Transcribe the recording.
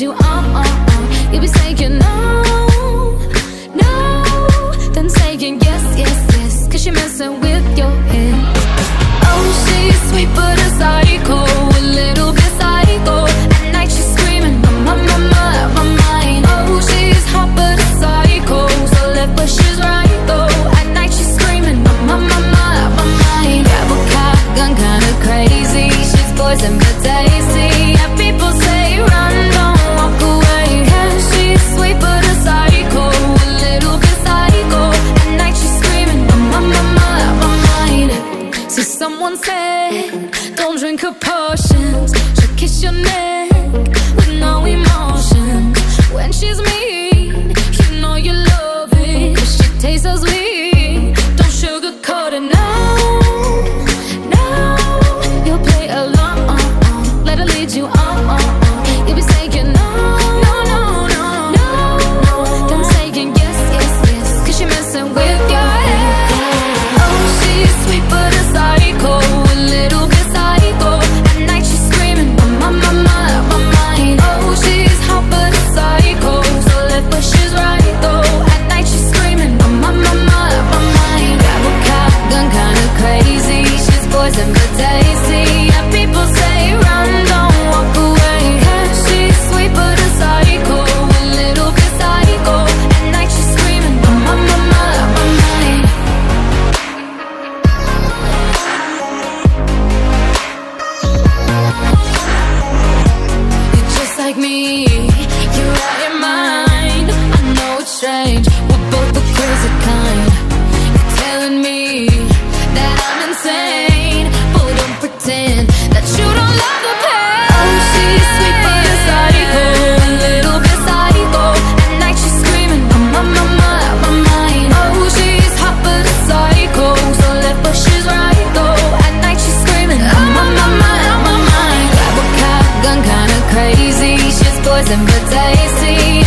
Let her lead you oh, oh, oh. on. You'll be saying don't drink her potions. She'll kiss your neck with no emotion. When she's mean, you know you love it. 'Cause she tastes so sweet. Don't sugarcoat it, no, no. You'll play along, let her lead you on. You'll be saying no, no, no, no, no. Then saying yes, yes, yes. Cause messing with your you're out of your mind. I know it's strange, we're both the crazy kind. And good tasty.